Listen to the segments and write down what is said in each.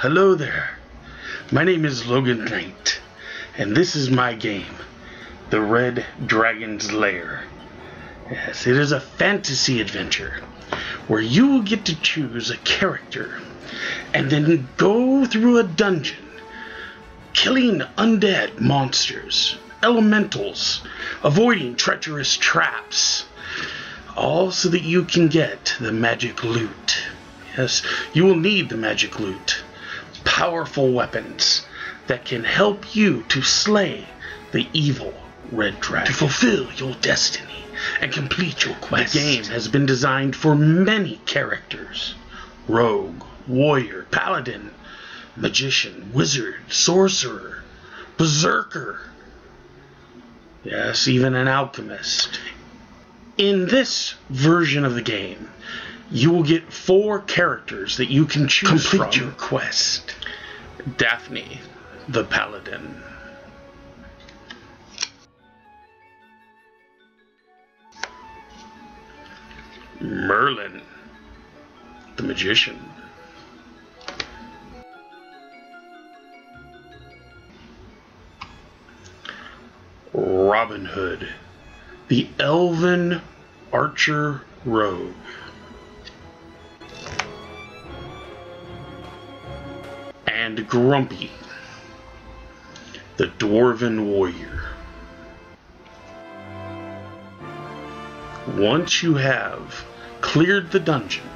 Hello there. My name is Logan Knight, and this is my game, The Red Dragon's Lair. Yes, it is a fantasy adventure where you will get to choose a character and then go through a dungeon killing undead monsters, elementals, avoiding treacherous traps, all so that you can get the magic loot. Yes, you will need the magic loot. Powerful weapons that can help you to slay the evil red dragon. To fulfill your destiny and complete your quest. The game has been designed for many characters. Rogue, warrior, paladin, magician, wizard, sorcerer, berserker. Yes, even an alchemist. In this version of the game, you will get four characters that you can choose Complete from. your quest. Daphne, the paladin. Merlin, the magician. Robin Hood, the elven archer rogue. And Grumpy, the dwarven warrior. Once you have cleared the dungeon,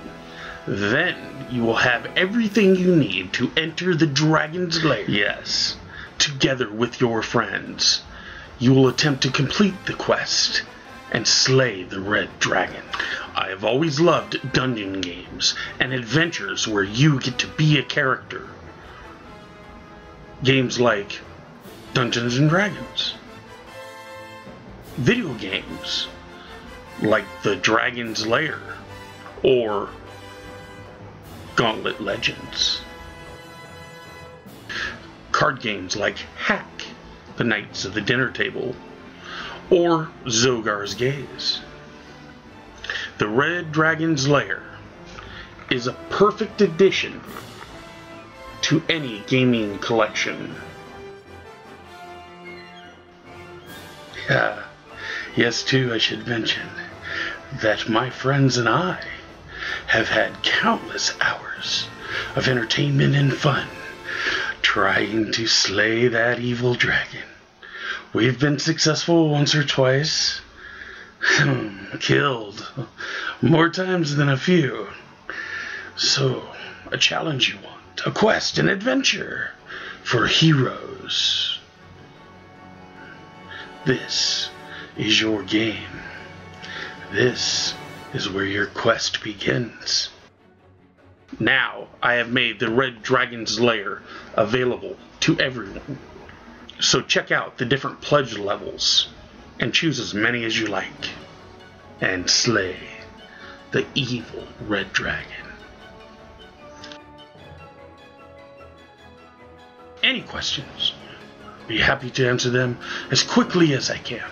then you will have everything you need to enter the dragon's lair. Yes, together with your friends you will attempt to complete the quest and slay the red dragon. I have always loved dungeon games and adventures where you get to be a character. Games like Dungeons and Dragons. Video games like The Dragon's Lair or Gauntlet Legends. Card games like Hack the Knights of the Dinner Table, or Zogar's Gaze. The Red Dragon's Lair is a perfect addition to any gaming collection. Yeah, yes, too, I should mention that my friends and I have had countless hours of entertainment and fun trying to slay that evil dragon. We've been successful once or twice. Killed more times than a few. So, a challenge you want, a quest, an adventure for heroes. This is your game. This is where your quest begins. Now I have made the Red Dragon's Lair available to everyone. So check out the different pledge levels and choose as many as you like and slay the evil Red Dragon. Any questions? Be happy to answer them as quickly as I can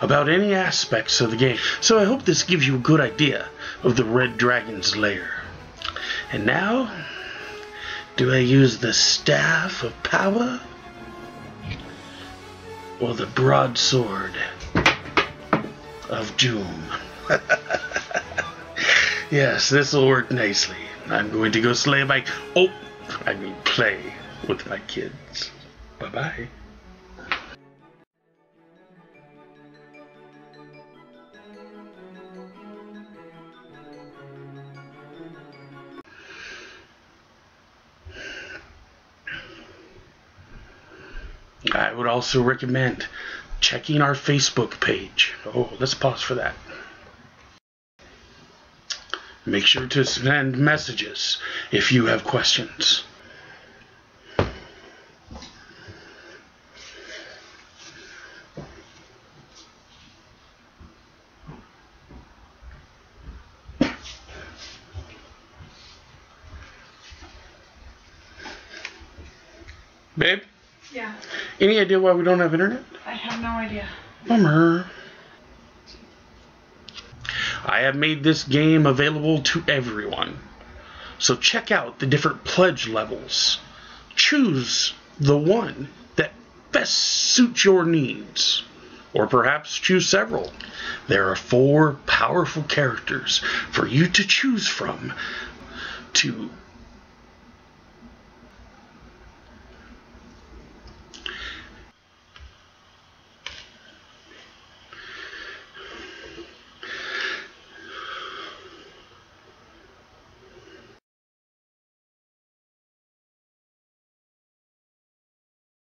about any aspects of the game. So I hope this gives you a good idea of the Red Dragon's lair. And now, do I use the Staff of Power? Or the Broadsword of Doom? yes, this will work nicely. I'm going to go slay my. Oh, I mean, play with my kids. Bye bye. I would also recommend checking our Facebook page. Oh, let's pause for that. Make sure to send messages if you have questions. Babe? Yeah. Any idea why we don't have internet? I have no idea. Bummer. I have made this game available to everyone. So check out the different pledge levels. Choose the one that best suits your needs. Or perhaps choose several. There are four powerful characters for you to choose from to